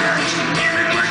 Everybody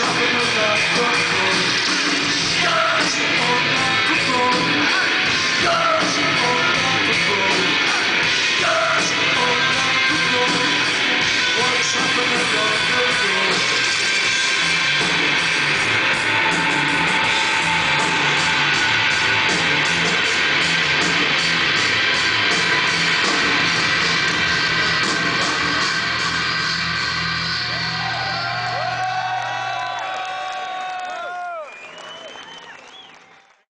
something was lost.